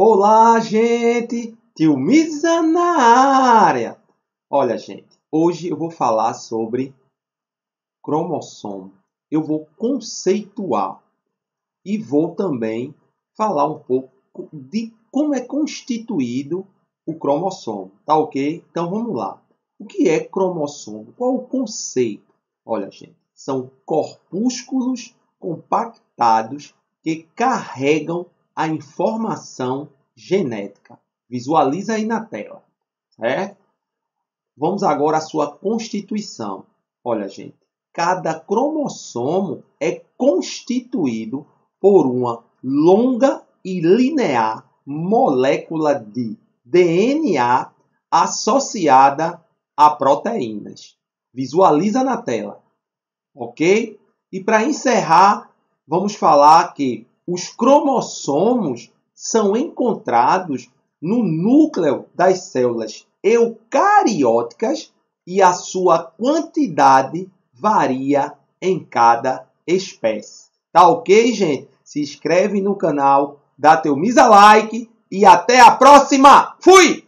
Olá, gente! Tio Misa na área! Olha, gente, hoje eu vou falar sobre cromossomo. Eu vou conceituar e vou também falar um pouco de como é constituído o cromossomo, tá ok? Então vamos lá. O que é cromossomo? Qual o conceito? Olha, gente, são corpúsculos compactados que carregam a informação genética. Visualiza aí na tela, certo? Vamos agora à sua constituição. Olha, gente, cada cromossomo é constituído por uma longa e linear molécula de DNA associada a proteínas. Visualiza na tela, ok? E para encerrar, vamos falar que os cromossomos são encontrados no núcleo das células eucarióticas e a sua quantidade varia em cada espécie. Tá ok, gente? Se inscreve no canal, dá teu misa like e até a próxima. Fui!